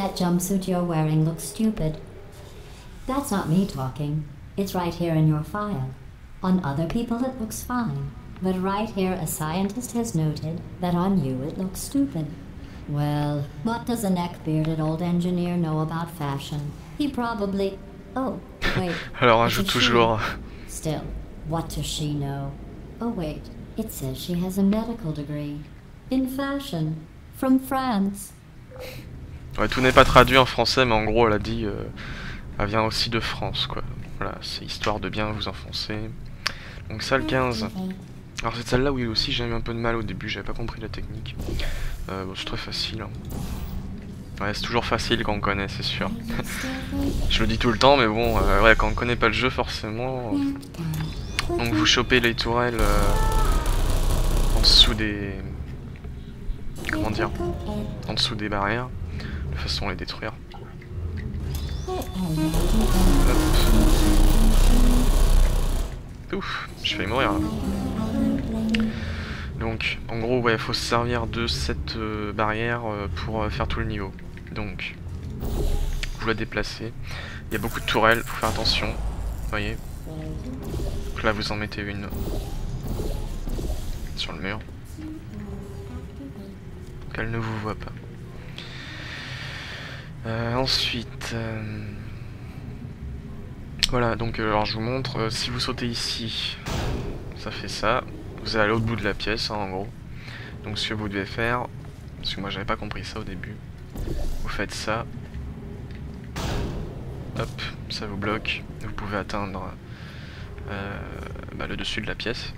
that jumpsuit you're wearing looks stupid. That's not me talking. It's right here in your file. On other people it looks fine. But right here a scientist has noted that on you it looks stupid. Well, what does a neck-bearded old engineer know about fashion? He probably... Oh, wait. Alors ajoute toujours. Still, what does she know? Oh, wait. It says she has a medical degree. In fashion. From France. Ouais, tout n'est pas traduit en français, mais en gros, elle a dit. euh, elle vient aussi de France, quoi. Voilà, c'est histoire de bien vous enfoncer. Donc, salle 15. Alors, cette salle-là, oui, aussi, j'ai eu un peu de mal au début, j'avais pas compris la technique. Euh, bon, c'est très facile. hein. Ouais, c'est toujours facile quand on connaît, c'est sûr. Je le dis tout le temps, mais bon, euh, ouais, quand on connaît pas le jeu, forcément. euh, Donc, vous chopez les tourelles euh, en dessous des. Comment dire En dessous des barrières, façon les détruire. Ouf, je vais mourir là. Donc, en gros, ouais, faut se servir de cette euh, barrière euh, pour euh, faire tout le niveau. Donc, vous la déplacez. Il y a beaucoup de tourelles, faut faire attention. Voyez Donc là, vous en mettez une sur le mur. Qu'elle ne vous voit pas. Euh, ensuite, euh, voilà, donc euh, alors je vous montre, si vous sautez ici, ça fait ça, vous allez à l'autre bout de la pièce hein, en gros. Donc ce que vous devez faire, parce que moi j'avais pas compris ça au début, vous faites ça, hop, ça vous bloque, vous pouvez atteindre bah, le dessus de la pièce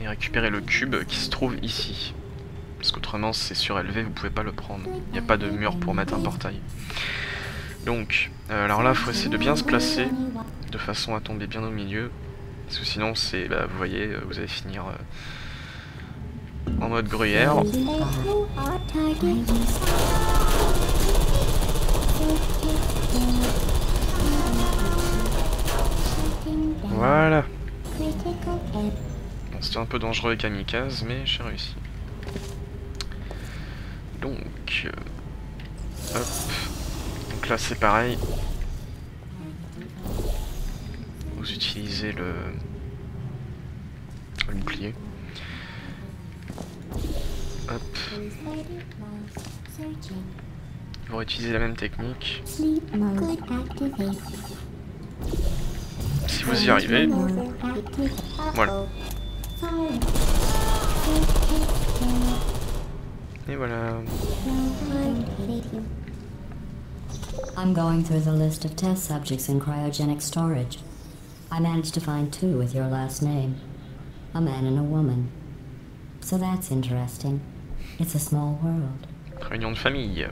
et récupérer le cube qui se trouve ici. Parce qu'autrement c'est surélevé, vous pouvez pas le prendre. Il n'y a pas de mur pour mettre un portail. Donc, euh, alors là, faut essayer de bien se placer, de façon à tomber bien au milieu. Parce que sinon, c'est, bah, vous voyez, euh, vous allez finir euh, en mode gruyère. Voilà. Bon, C'était un peu dangereux et kamikaze, mais j'ai réussi. Donc, euh, hop. Donc là, c'est pareil. Vous utilisez le, le bouclier. Hop. Vous réutilisez la même technique. Si vous y arrivez, voilà. Et voilà. I'm going through the list of test subjects in cryogenic storage. I managed to find two with your last name a man and a woman. So that's interesting. It's a small world. Réunion de famille.